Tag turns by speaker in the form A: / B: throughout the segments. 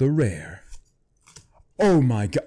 A: the rare. Oh my god.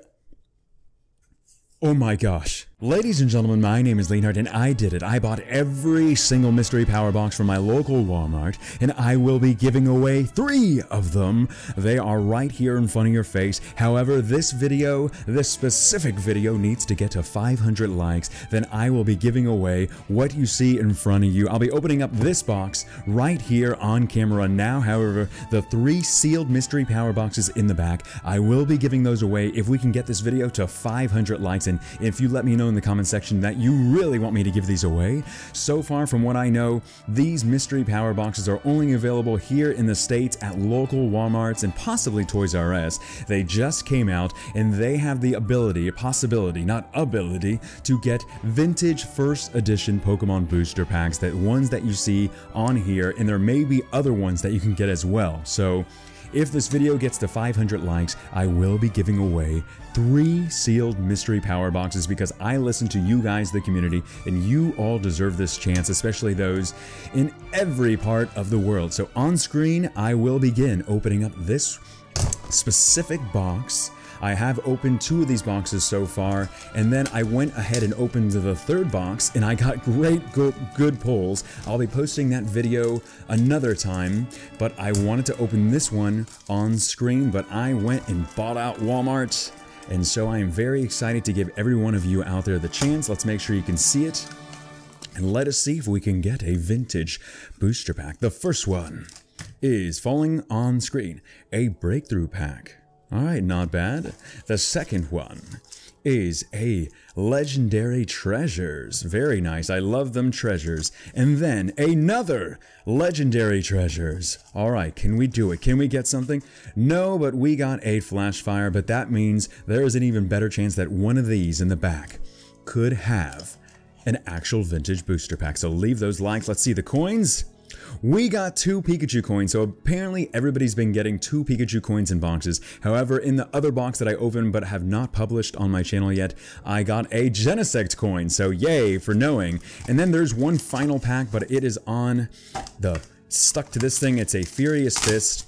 A: Oh my gosh. Ladies and gentlemen, my name is Leonhart and I did it. I bought every single mystery power box from my local Walmart and I will be giving away three of them. They are right here in front of your face. However, this video, this specific video needs to get to 500 likes. Then I will be giving away what you see in front of you. I'll be opening up this box right here on camera now. However, the three sealed mystery power boxes in the back, I will be giving those away if we can get this video to 500 likes. And if you let me know in the comment section that you really want me to give these away. So far, from what I know, these mystery power boxes are only available here in the States at local Walmarts and possibly Toys R Us. They just came out and they have the ability, a possibility, not ability, to get vintage first edition Pokemon booster packs, that ones that you see on here, and there may be other ones that you can get as well. So if this video gets to 500 likes, I will be giving away three sealed mystery power boxes because I listen to you guys, the community, and you all deserve this chance, especially those in every part of the world. So on screen, I will begin opening up this specific box I have opened two of these boxes so far, and then I went ahead and opened the third box, and I got great good, good pulls. I'll be posting that video another time, but I wanted to open this one on screen, but I went and bought out Walmart, and so I am very excited to give every one of you out there the chance. Let's make sure you can see it, and let us see if we can get a vintage booster pack. The first one is falling on screen, a breakthrough pack. All right, not bad. The second one is a legendary treasures. Very nice. I love them treasures. And then another legendary treasures. All right, can we do it? Can we get something? No, but we got a flash fire, but that means there is an even better chance that one of these in the back could have an actual vintage booster pack. So leave those likes. Let's see the coins. We got two Pikachu coins, so apparently everybody's been getting two Pikachu coins in boxes. However, in the other box that I opened but have not published on my channel yet, I got a Genesect coin, so yay for knowing. And then there's one final pack, but it is on the stuck to this thing. It's a Furious Fist.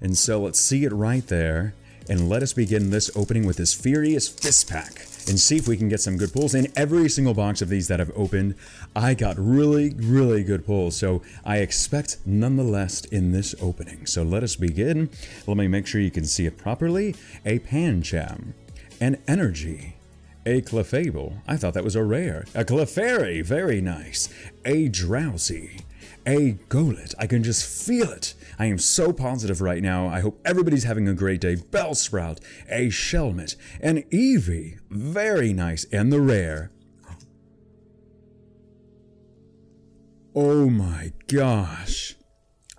A: And so let's see it right there. And let us begin this opening with this Furious Fist pack and see if we can get some good pulls. In every single box of these that I've opened, I got really, really good pulls. So I expect nonetheless in this opening. So let us begin. Let me make sure you can see it properly. A Pancham, an Energy, a Clefable, I thought that was a rare. A Clefairy, very nice. A Drowzee, a Golett, I can just feel it. I am so positive right now. I hope everybody's having a great day. Bellsprout, a Shelmet, an Eevee, very nice, and the rare. Oh my gosh.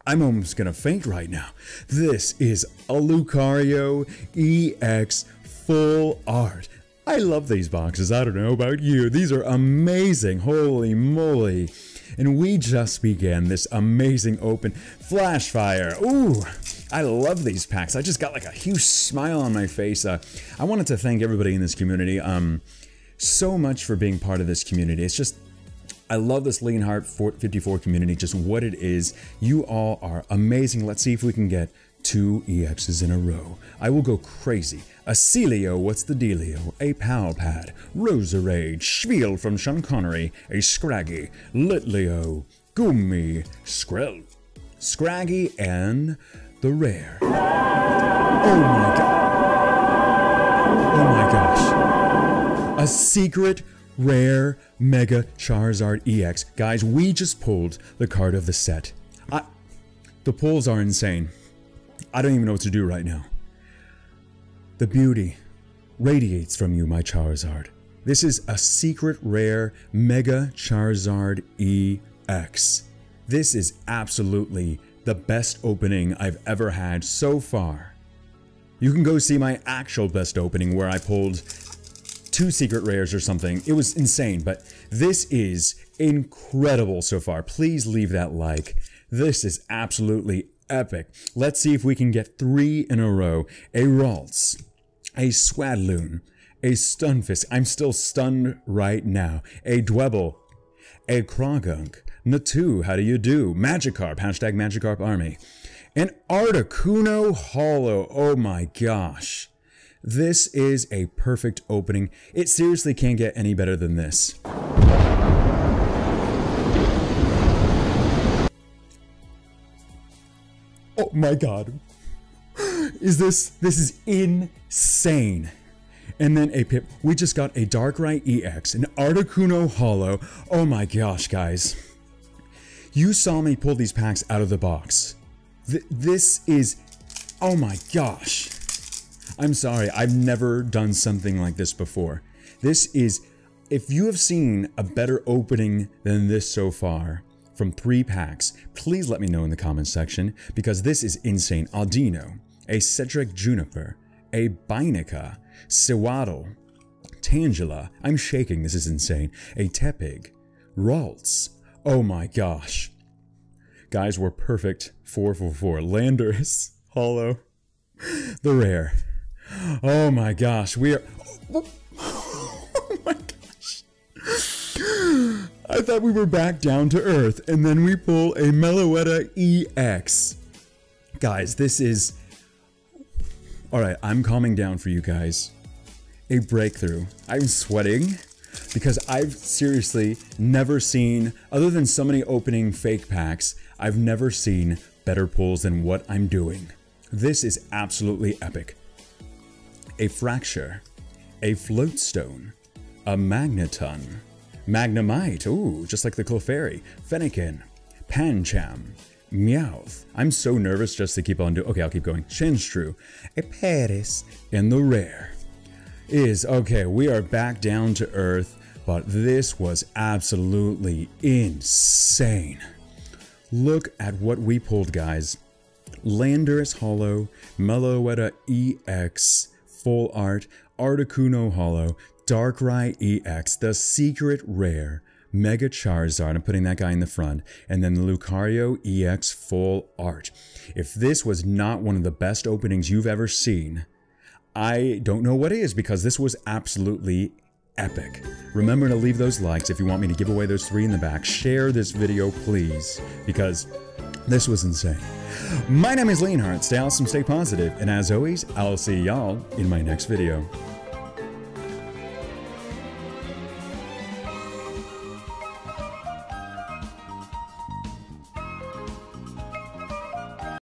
A: I'm almost gonna faint right now. This is a Lucario EX full art. I love these boxes. I don't know about you. These are amazing. Holy moly. And we just began this amazing open flash fire. Ooh, I love these packs. I just got like a huge smile on my face. Uh, I wanted to thank everybody in this community um, so much for being part of this community. It's just I love this Leonhart 54 community, just what it is. You all are amazing. Let's see if we can get two EXs in a row. I will go crazy. A Celio, what's the dealio? A Pal Pad, Roserade, Schwiel from Sean Connery, a Scraggy, Litleo, Goomy, Skrelp, Scraggy, and the rare. Oh my god. Oh my gosh. A secret rare Mega Charizard EX. Guys, we just pulled the card of the set. I, the pulls are insane. I don't even know what to do right now. The beauty radiates from you, my Charizard. This is a secret rare Mega Charizard EX. This is absolutely the best opening I've ever had so far. You can go see my actual best opening where I pulled two secret rares or something. It was insane, but this is incredible so far. Please leave that like. This is absolutely epic. Let's see if we can get three in a row. A Ralts, a Swadloon, a Stunfisk. I'm still stunned right now. A Dwebble, a Croagunk, Natu, how do you do? Magikarp, hashtag Magikarp Army. An Articuno Holo, Oh my gosh. This is a perfect opening. It seriously can't get any better than this. Oh my god. Is this this is insane. And then a pip. We just got a Darkrai EX, an Articuno Holo. Oh my gosh, guys. You saw me pull these packs out of the box. Th this is Oh my gosh. I'm sorry, I've never done something like this before. This is if you have seen a better opening than this so far, from three packs, please let me know in the comments section because this is insane. Audino, a Cedric Juniper, a Bianca, Sewaddle, Tangela, I'm shaking, this is insane, a Tepig, Ralts, oh my gosh. Guys, we're perfect 444. Landorus, Holo, the rare. Oh my gosh, we are... I thought we were back down to earth, and then we pull a Meloetta EX. Guys, this is... Alright, I'm calming down for you guys. A breakthrough. I'm sweating because I've seriously never seen, other than so many opening fake packs, I've never seen better pulls than what I'm doing. This is absolutely epic. A Fraxure, a floatstone, a magneton, Magnemite, ooh, just like the Clefairy, Fennekin, Pancham, Meowth. I'm so nervous just to keep on doing. Okay, I'll keep going. Shinstru, a Paris, and the rare is okay. We are back down to earth, but this was absolutely insane. Look at what we pulled, guys. Landorus Holo, Meloetta EX, Full Art, Articuno Holo, Darkrai EX, the secret rare, Mega Charizard, I'm putting that guy in the front, and then the Lucario EX Full Art. If this was not one of the best openings you've ever seen, I don't know what is because this was absolutely epic. Remember to leave those likes if you want me to give away those three in the back. Share this video, please, because this was insane. My name is Leonhart. Stay awesome, stay positive, and as always, I'll see y'all in my next video.